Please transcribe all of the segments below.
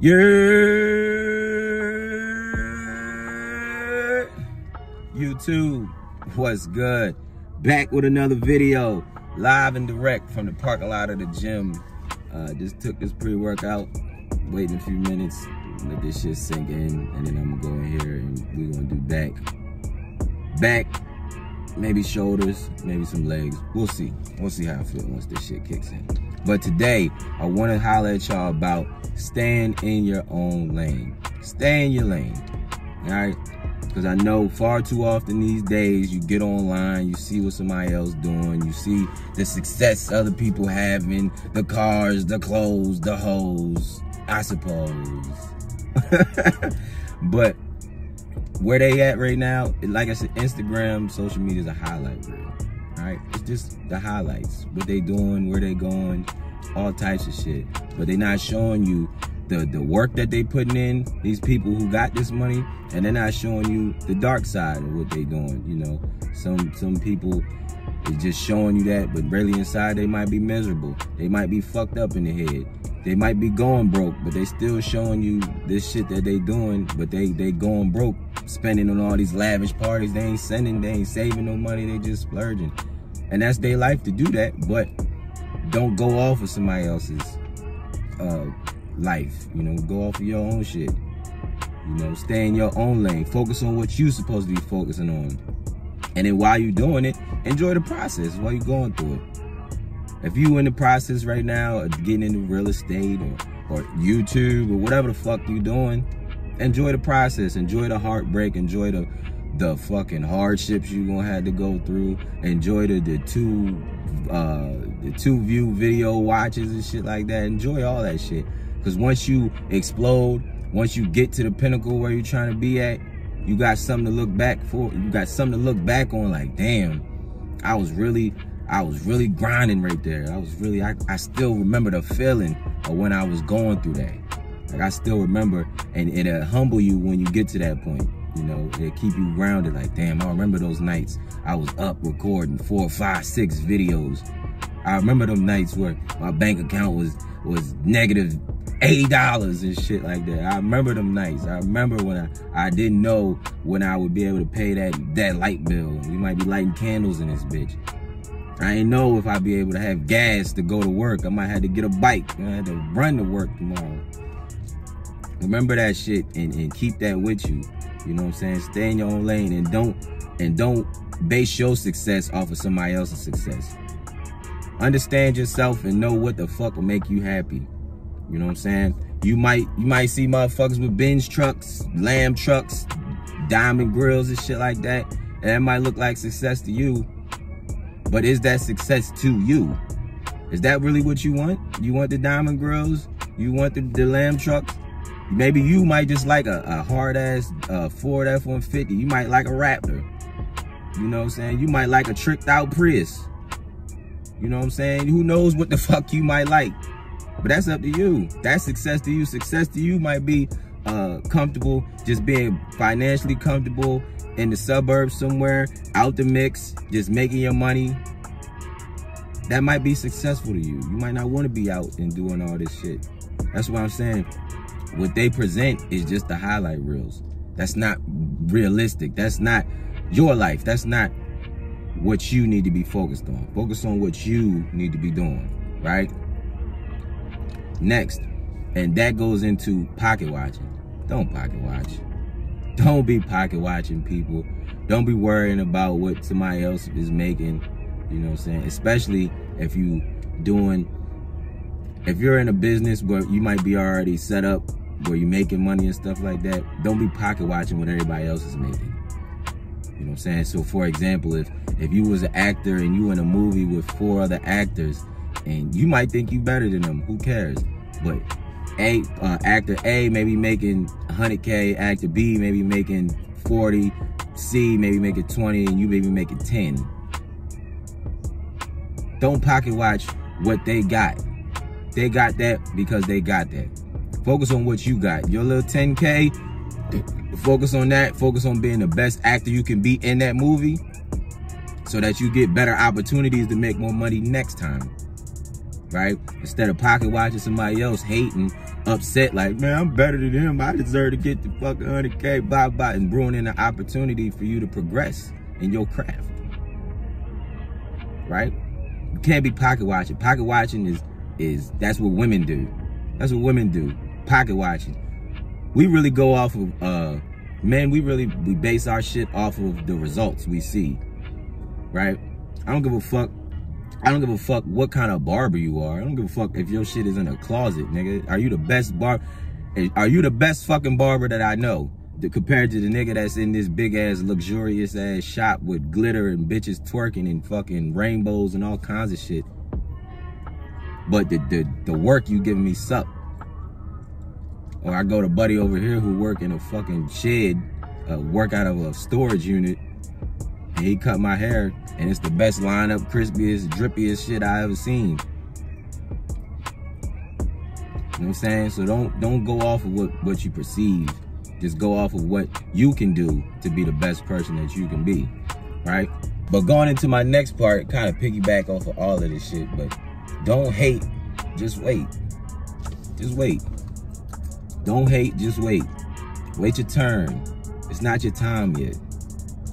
Yeah. YouTube, what's good? Back with another video, live and direct from the parking lot of the gym. Uh, just took this pre-workout, waiting a few minutes, let this shit sink in, and then I'm gonna go in here and we're gonna do back. Back, maybe shoulders, maybe some legs. We'll see. We'll see how I feel once this shit kicks in. But today, I wanna holler at y'all about staying in your own lane. Stay in your lane, all right? Because I know far too often these days, you get online, you see what somebody else doing, you see the success other people having, the cars, the clothes, the hoes, I suppose. but where they at right now, like I said, Instagram, social media is a highlight reel. Right, it's just the highlights, what they doing, where they going, all types of shit. But they not showing you the the work that they putting in. These people who got this money, and they're not showing you the dark side of what they doing. You know, some some people is just showing you that, but really inside they might be miserable. They might be fucked up in the head. They might be going broke, but they still showing you this shit that they doing, but they they going broke, spending on all these lavish parties. They ain't sending, they ain't saving no money, they just splurging. And that's their life to do that, but don't go off of somebody else's uh, life. You know, go off of your own shit. You know, stay in your own lane. Focus on what you're supposed to be focusing on. And then while you're doing it, enjoy the process while you're going through it. If you in the process right now of getting into real estate or, or YouTube or whatever the fuck you're doing, enjoy the process. Enjoy the heartbreak. Enjoy the the fucking hardships you gonna have to go through. Enjoy the, the two uh the two view video watches and shit like that. Enjoy all that shit. Cause once you explode, once you get to the pinnacle where you're trying to be at, you got something to look back for. You got something to look back on like, damn, I was really, I was really grinding right there. I was really, I, I still remember the feeling of when I was going through that. Like I still remember and it'll humble you when you get to that point. You know, it keep you grounded. Like, damn, I remember those nights I was up recording four, five, six videos. I remember them nights where my bank account was was negative $80 and shit like that. I remember them nights. I remember when I, I didn't know when I would be able to pay that, that light bill. We might be lighting candles in this bitch. I didn't know if I'd be able to have gas to go to work. I might have to get a bike. I had to run to work tomorrow. Remember that shit and, and keep that with you. You know what I'm saying? Stay in your own lane and don't and don't base your success off of somebody else's success. Understand yourself and know what the fuck will make you happy. You know what I'm saying? You might you might see motherfuckers with Benz trucks, lamb trucks, diamond grills and shit like that. And that might look like success to you. But is that success to you? Is that really what you want? You want the diamond grills? You want the, the lamb trucks? Maybe you might just like a, a hard ass uh, Ford F-150. You might like a Raptor. You know what I'm saying? You might like a tricked out Prius. You know what I'm saying? Who knows what the fuck you might like? But that's up to you. That's success to you. Success to you might be uh, comfortable, just being financially comfortable in the suburbs somewhere, out the mix, just making your money. That might be successful to you. You might not want to be out and doing all this shit. That's what I'm saying. What they present is just the highlight reels. That's not realistic. That's not your life. That's not what you need to be focused on. Focus on what you need to be doing, right? Next, and that goes into pocket watching. Don't pocket watch. Don't be pocket watching people. Don't be worrying about what somebody else is making. You know what I'm saying? Especially if you doing, if you're in a business where you might be already set up, where you're making money and stuff like that. Don't be pocket watching what everybody else is making. You know what I'm saying? So for example, if if you was an actor and you in a movie with four other actors and you might think you better than them, who cares? But A, uh, actor A maybe making 100K, actor B maybe making 40, C maybe making 20, and you maybe making 10. Don't pocket watch what they got. They got that because they got that. Focus on what you got. Your little 10K, focus on that. Focus on being the best actor you can be in that movie so that you get better opportunities to make more money next time. Right? Instead of pocket watching somebody else hating upset like, man, I'm better than him. I deserve to get the fucking 100K, blah, blah, and ruining the opportunity for you to progress in your craft. Right? You can't be pocket watching. Pocket watching is, is that's what women do. That's what women do. Pocket watching. We really go off of, uh, men, we really, we base our shit off of the results we see. Right? I don't give a fuck I don't give a fuck what kind of barber you are. I don't give a fuck if your shit is in a closet, nigga. Are you the best bar? Are you the best fucking barber that I know? Compared to the nigga that's in this big ass luxurious ass shop with glitter and bitches twerking and fucking rainbows and all kinds of shit. But the the, the work you giving me suck. Or I go to buddy over here who work in a fucking shed, uh, work out of a storage unit and he cut my hair and it's the best lineup, crispiest, drippiest shit I ever seen. You know what I'm saying? So don't don't go off of what, what you perceive. Just go off of what you can do to be the best person that you can be. Right? But going into my next part, kind of piggyback off of all of this shit, but don't hate, just wait. Just wait. Don't hate, just wait. Wait your turn. It's not your time yet.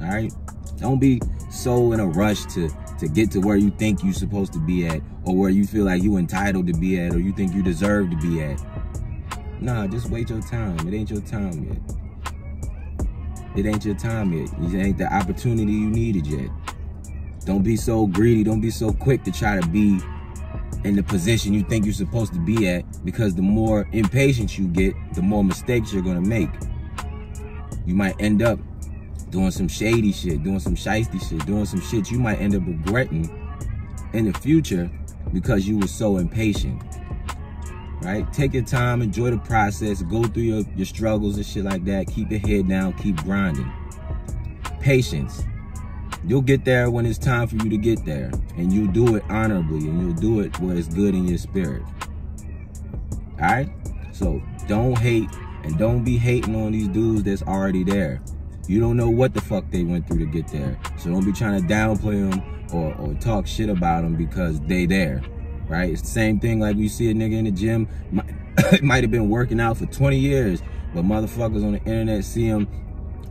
All right? Don't be so in a rush to to get to where you think you're supposed to be at or where you feel like you're entitled to be at or you think you deserve to be at. Nah, just wait your time. It ain't your time yet. It ain't your time yet. It ain't the opportunity you needed yet. Don't be so greedy. Don't be so quick to try to be in the position you think you're supposed to be at because the more impatient you get, the more mistakes you're going to make. You might end up doing some shady shit, doing some shisty shit, doing some shit you might end up regretting in the future because you were so impatient. Right? Take your time, enjoy the process, go through your, your struggles and shit like that. Keep your head down, keep grinding. Patience. You'll get there when it's time for you to get there. And you'll do it honorably and you'll do it where it's good in your spirit. Alright? So don't hate and don't be hating on these dudes that's already there. You don't know what the fuck they went through to get there. So don't be trying to downplay them or, or talk shit about them because they there, right? It's the same thing like we see a nigga in the gym, might, might have been working out for 20 years, but motherfuckers on the internet see him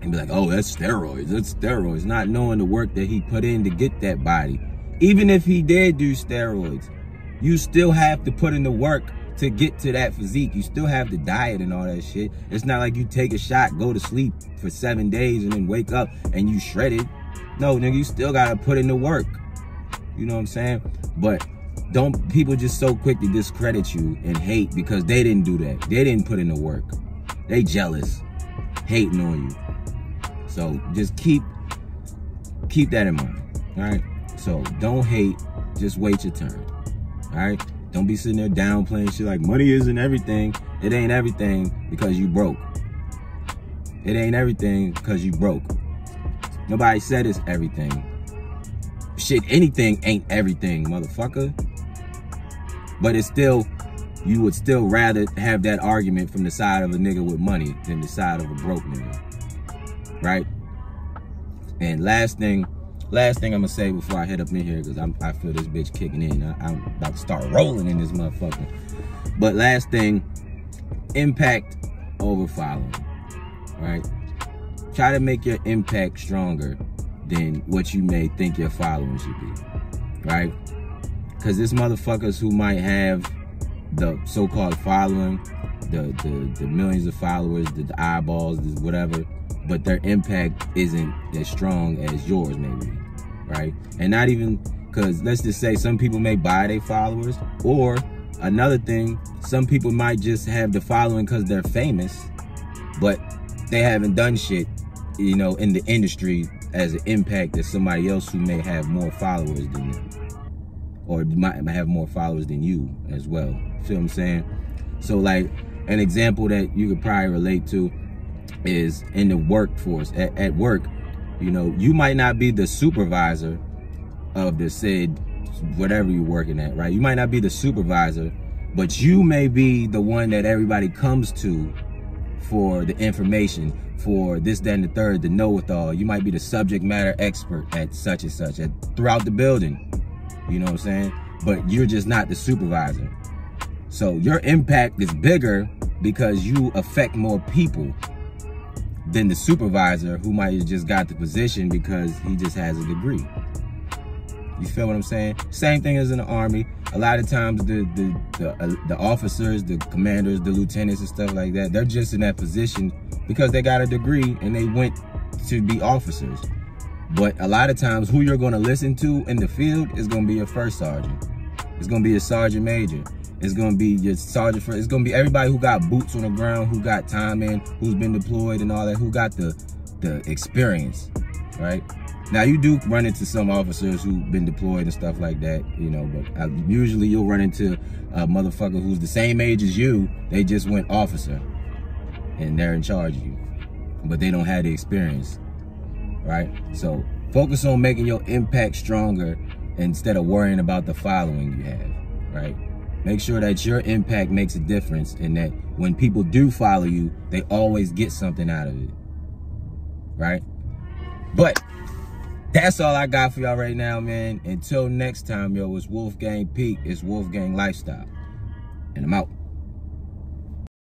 and be like, oh, that's steroids, that's steroids, not knowing the work that he put in to get that body. Even if he did do steroids, you still have to put in the work to get to that physique. You still have the diet and all that shit. It's not like you take a shot, go to sleep for seven days and then wake up and you shredded. No, nigga, you still gotta put in the work. You know what I'm saying? But don't people just so quick to discredit you and hate because they didn't do that. They didn't put in the work. They jealous, hating on you. So just keep keep that in mind. All right. So don't hate. Just wait your turn. All right. Don't be sitting there downplaying shit like money isn't everything. It ain't everything because you broke. It ain't everything because you broke. Nobody said it's everything. Shit, anything ain't everything, motherfucker. But it's still, you would still rather have that argument from the side of a nigga with money than the side of a broke nigga. Right? And last thing, last thing I'm gonna say before I head up in here, because I feel this bitch kicking in. I, am about to start rolling in this motherfucker. But last thing, impact over following, right? Try to make your impact stronger than what you may think your following should be, right? Because there's motherfuckers who might have the so-called following, the, the, the millions of followers, the, the eyeballs, the whatever, but their impact isn't as strong as yours maybe, right? And not even, because let's just say some people may buy their followers, or another thing, some people might just have the following because they're famous, but they haven't done shit, you know, in the industry as an impact as somebody else who may have more followers than you. Or might have more followers than you as well. See what I'm saying? So like an example that you could probably relate to is in the workforce at, at work you know you might not be the supervisor of the said whatever you're working at right? You might not be the supervisor but you may be the one that everybody comes to for the information for this and the third the know-it-all. You might be the subject matter expert at such and such at throughout the building you know what i'm saying? But you're just not the supervisor. So your impact is bigger because you affect more people than the supervisor who might have just got the position because he just has a degree. You feel what I'm saying? Same thing as in the army. A lot of times the the the, uh, the officers, the commanders, the lieutenants and stuff like that, they're just in that position because they got a degree and they went to be officers. But a lot of times who you're going to listen to in the field is going to be your first sergeant. It's going to be your sergeant major. It's to be your sergeant first. It's to be everybody who got boots on the ground, who got time in, who's been deployed and all that, who got the the experience, right? Now you do run into some officers who've been deployed and stuff like that, you know, but uh, usually you'll run into a motherfucker who's the same age as you. They just went officer and they're in charge of you, but they don't have the experience, right? So focus on making your impact stronger instead of worrying about the following you have, right? Make sure that your impact makes a difference and that when people do follow you, they always get something out of it, right? But that's all I got for y'all right now, man. Until next time, yo, it's Wolfgang Peak. It's Wolfgang Lifestyle. And I'm out.